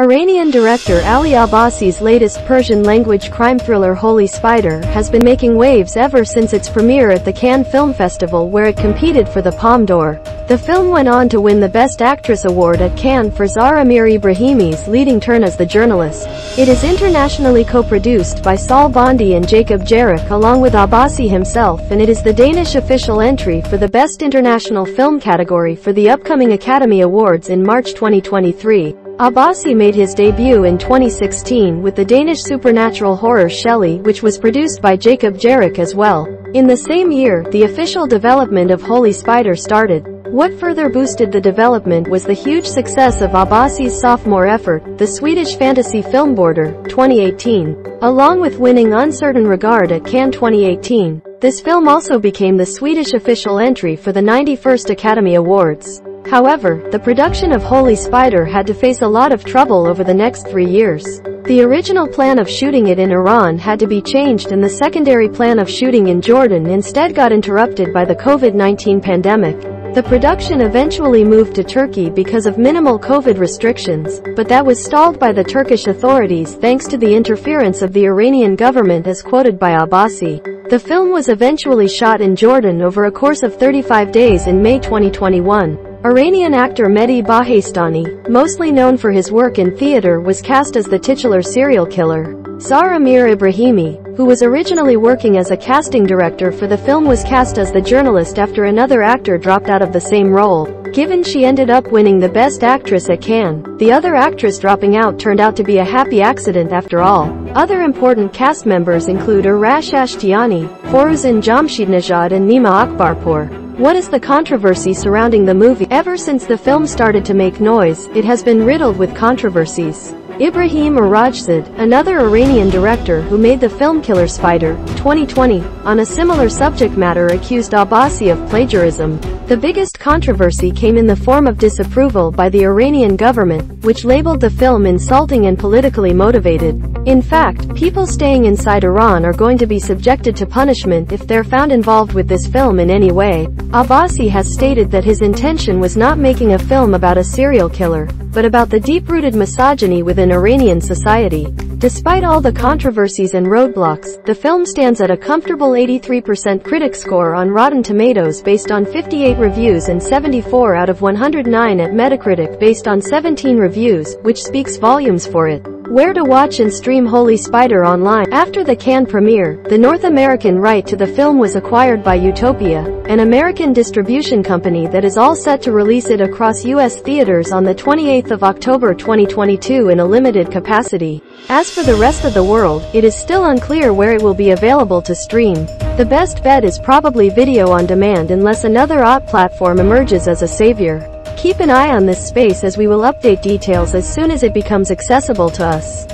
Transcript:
Iranian director Ali Abbasi's latest Persian-language crime thriller Holy Spider has been making waves ever since its premiere at the Cannes Film Festival where it competed for the Palme d'Or. The film went on to win the Best Actress award at Cannes for Zar Amir-Ebrahimi's leading turn as the journalist. It is internationally co-produced by Sol Bondy and Jacob Jarek along with Abbasi himself and it is the Danish official entry for the Best International Film category for the upcoming Academy Awards in March 2023. Abbasi made his debut in 2016 with the Danish supernatural horror Shelley which was produced by Jacob Jarek as well. In the same year, the official development of Holy Spider started. What further boosted the development was the huge success of Abbasi's sophomore effort, the Swedish fantasy film Border, 2018. Along with winning Un Certain Regard at Cannes 2018, this film also became the Swedish official entry for the 91st Academy Awards. However, the production of Holy Spider had to face a lot of trouble over the next three years. The original plan of shooting it in Iran had to be changed and the secondary plan of shooting in Jordan instead got interrupted by the COVID-19 pandemic. The production eventually moved to Turkey because of minimal COVID restrictions, but that was stalled by the Turkish authorities thanks to the interference of the Iranian government as quoted by Abbasi. The film was eventually shot in Jordan over a course of 35 days in May 2021. Iranian actor Mehdi Bajestani, mostly known for his work in theater was cast as the titular serial killer. Zar Amir-Ebrahimi, who was originally working as a casting director for the film was cast as the journalist after another actor dropped out of the same role. Given she ended up winning the Best Actress at Cannes, the other actress dropping out turned out to be a happy accident after all. Other important cast members include Arash Ashtiani, Foruzan Jamshidnejad and Nima Akbarpour. What is the controversy surrounding the movie? Ever since the film started to make noise, it has been riddled with controversies. Ebrahim Irajzad, another Iranian director who made the film Killer Spider, 2020, on a similar subject matter accused Abbasi of plagiarism. The biggest controversy came in the form of disapproval by the Iranian government, which labeled the film insulting and politically motivated. In fact, people staying inside Iran are going to be subjected to punishment if they're found involved with this film in any way. Abbasi has stated that his intention was not making a film about a serial killer, but about the deep-rooted misogyny within Iranian society. Despite all the controversies and roadblocks, the film stands at a comfortable 83% critic score on Rotten Tomatoes based on 58 reviews and 74 out of 109 at Metacritic based on 17 reviews, which speaks volumes for it. Where to watch and stream Holy Spider online. After the Cannes premiere, the North American right to the film was acquired by Utopia, an American distribution company that is all set to release it across U.S. theaters on the 28th of October 2022 in a limited capacity. As for the rest of the world, it is still unclear where it will be available to stream. The best bet is probably video on demand unless another OTT platform emerges as a savior. Keep an eye on this space as we will update details as soon as it becomes accessible to us.